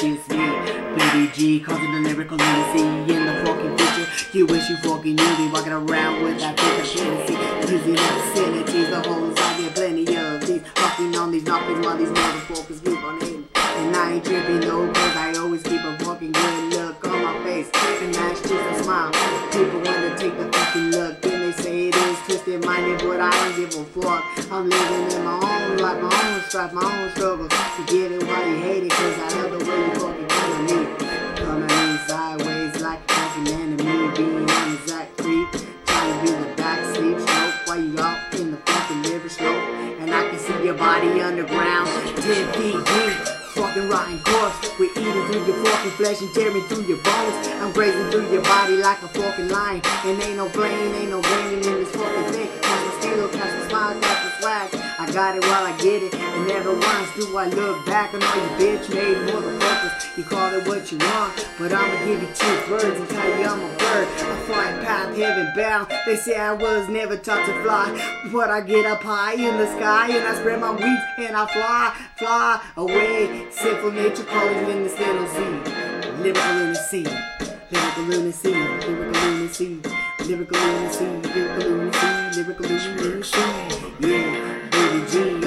just me. Baby G causing the lyrical lunacy in the fucking future. You wish you fucking knew me walking around with that fucking fantasy. Using obscenities, the holes I get plenty of these. Fucking on these knocking while these motherfuckers keep on hating. And I ain't tripping though, cause I always keep a fucking good look on my face. And that's just a smile. People wanna take the fucking look, then they say it is twisted minded, but I don't give a fuck. I'm living in my own life, my own strife, my own struggle. You get it why you hate it, cause I 10 feet deep. Fucking rotten corpse, we're eating through your fucking flesh and tearing through your bones. I'm grazing through your body like a fucking lion. And ain't no blame, ain't no blaming in this fucking thing. Catch my steel, catch my smile, catch my swag. I got it while I get it, and never once do I look back on all you bitch made motherfuckers. You call it what you want, but I'ma give you two birds and tell you I'm a bird. I fly past heaven bound. They say I was never taught to fly, but I get up high in the sky and I spread my wings and I fly, fly away. Sinful nature calling in this little Z. Lyrical lunacy, lyrical lunacy, lyrical lunacy, lyrical lunacy, lyrical lunacy, lyrical lunacy. Yeah, baby G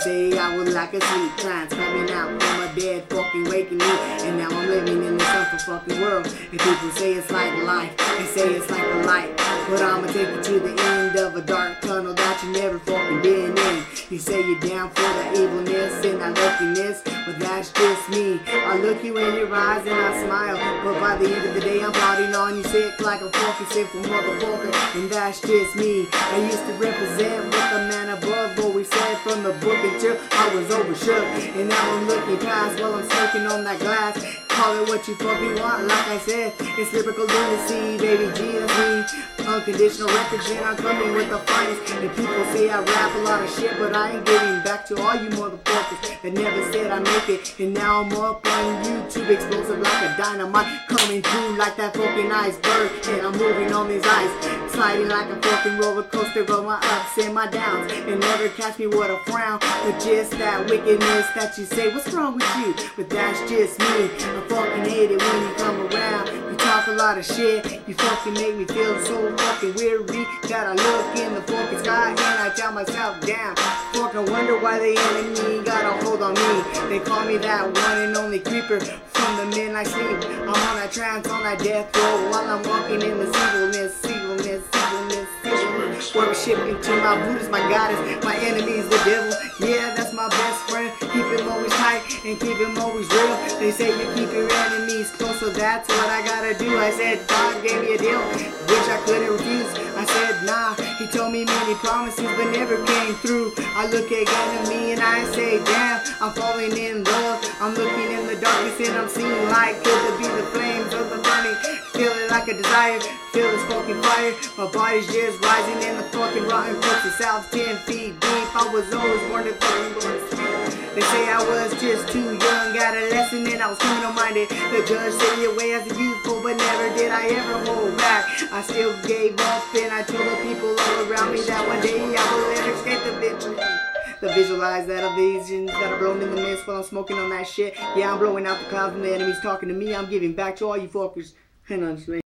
say I was like a sleep trance coming out from a dead fucking waking me, and now I'm living in this fucking world. And people say it's like life, they say it's like a light, but I'ma take you to the end of a dark tunnel that you never fucking been in. You say you're down for the evilness and that luckiness, but that's just me. I look you in your eyes and I smile, but by the end of the day I'm plotting on you sick like a fucking sinful motherfucker, and that's just me. I used to represent what the man above always said from the book until I was overshook, and now I'm looking past while I'm smoking on that glass. Call it what you fucking want, like I said, it's lyrical lunacy, baby G, that's me. Unconditional represent, I'm coming with the finest. Say I rap a lot of shit, but I ain't getting back to all you motherfuckers that never said I make it. And now I'm up on YouTube, explosive like a dynamite, coming through like that fucking iceberg. And I'm moving on these ice, sliding like a fucking roller coaster of my ups and my downs. And never catch me with a frown, but just that wickedness that you say, what's wrong with you? But that's just me. I fucking hate it when you come around. You talk a lot of shit, you fucking make me feel so fucking weary that I look in the fucking sky myself, damn, fucking wonder why the enemy got a hold on me. They call me that one and only creeper from the midnight sleep. I'm on that trance, on that death row while I'm walking in this evilness, evilness, evilness, evilness. Worshiping to my Buddha's my goddess, my enemy's the devil. Yeah, that's my best friend. Keep him always tight and keep him always real. They say you keep your enemies close, so that's what I gotta do. I said God gave me a deal, which I couldn't refuse. Told me many promises, but never came through. I look at again at me and I say, damn, I'm falling in love. I'm looking in the darkness and I'm seeing light. Could it be the flames of the burning? Feeling like a desire, feel this fucking fire. My body's just rising in the fucking rotten corpse. South 10 feet deep. I was always born to fucking go to sleep. They say I was just too young, got a lesson and I was criminal minded. The judge said your way as a youthful, but never did I ever hold back. I still gave up and I told the people all around me that one day I will escape the victory. The visualize that of visions that are blown in the mist while I'm smoking on that shit. Yeah, I'm blowing out the clouds and the enemies talking to me. I'm giving back to all you fuckers. And I'm